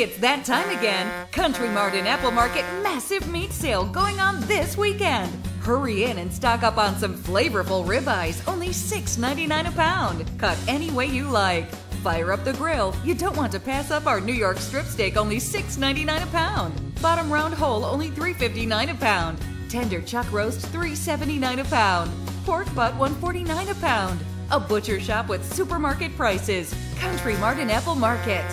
It's that time again. Country Mart and Apple Market massive meat sale going on this weekend. Hurry in and stock up on some flavorful ribeyes, only $6.99 a pound. Cut any way you like. Fire up the grill. You don't want to pass up our New York strip steak, only $6.99 a pound. Bottom round whole, only $3.59 a pound. Tender chuck roast, $3.79 a pound. Pork butt, $1.49 a pound. A butcher shop with supermarket prices. Country Mart and Apple Market.